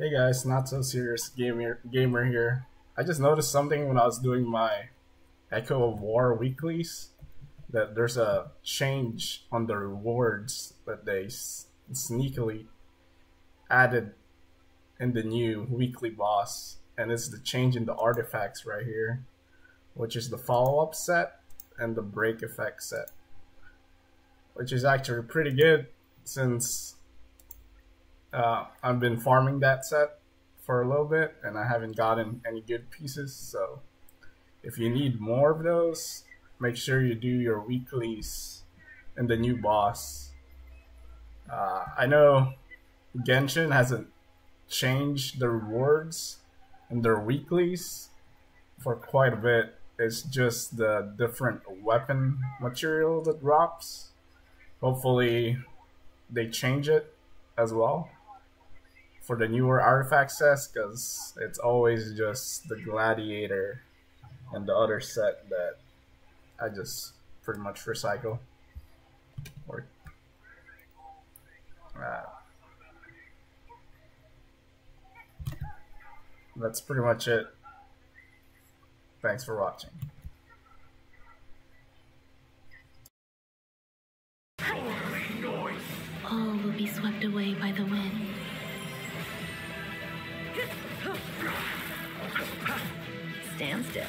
Hey guys, Knot So Serious Gamer gamer here. I just noticed something when I was doing my Echo of War weeklies that there's a change on the rewards that they sneakily added in the new weekly boss, and it's the change in the artifacts right here, which is the follow up set and the break effect set, which is actually pretty good since uh, I've been farming that set for a little bit and I haven't gotten any good pieces. So if you need more of those, make sure you do your weeklies in the new boss. Uh, I know Genshin hasn't changed the rewards in their weeklies for quite a bit. It's just the different weapon material that drops. Hopefully, they change it as well for the newer artifact sets because it's always just the gladiator and the other set that I just pretty much recycle. Or uh, that's pretty much it. Thanks for watching. All will be swept away by the wind. Stand still.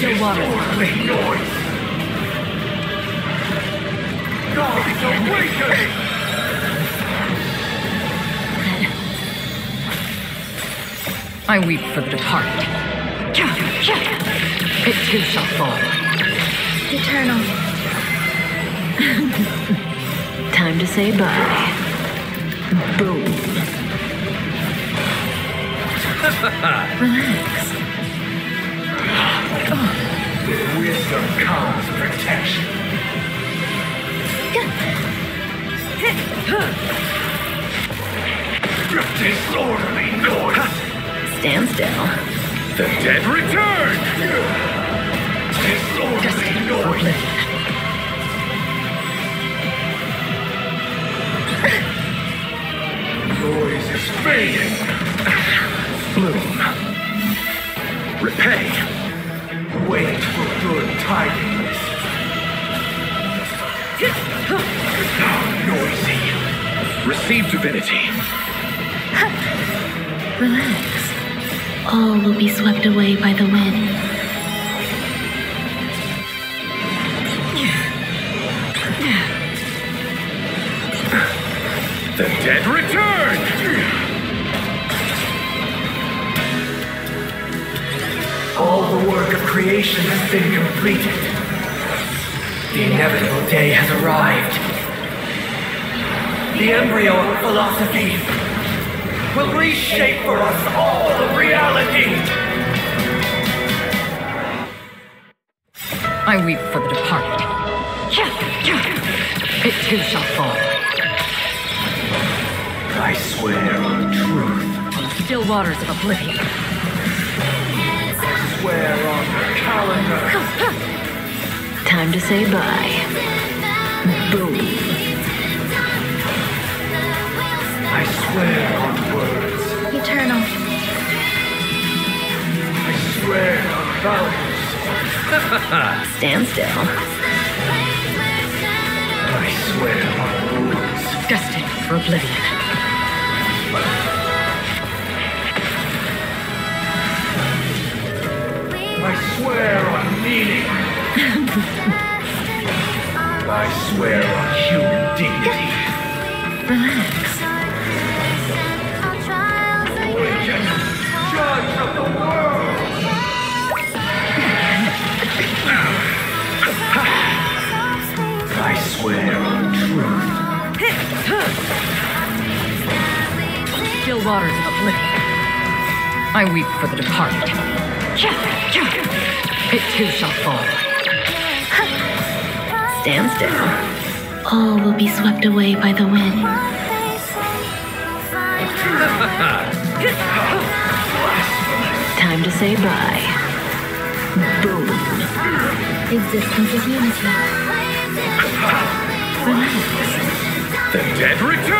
Your water. I weep for the departed. It too shall fall. Eternal. Time to say bye. Boom. Relax. Wisdom comes protection. Disorderly noise. Stand still. The dead return. Disorderly. Noise Repay. Wait for good tidings. Noisy. Receive divinity. Relax. All will be swept away by the wind. Creation has been completed. The inevitable day has arrived. The embryo of philosophy will reshape for us all of reality. I weep for the departed. It too shall fall. I swear on truth. On the still waters of oblivion. Calendar. Time to say bye. Boom. I swear on words. Eternal. I swear on values. Stand still. I swear on rules. Destined for oblivion. Meaning. I swear on human dignity. Relax. Judge of the world. I swear on truth. Still waters of oblivion. I weep for the departed. It too shall fall. Stand still. All will be swept away by the wind. Time to say bye. Boom. Existence is unity. The dead return.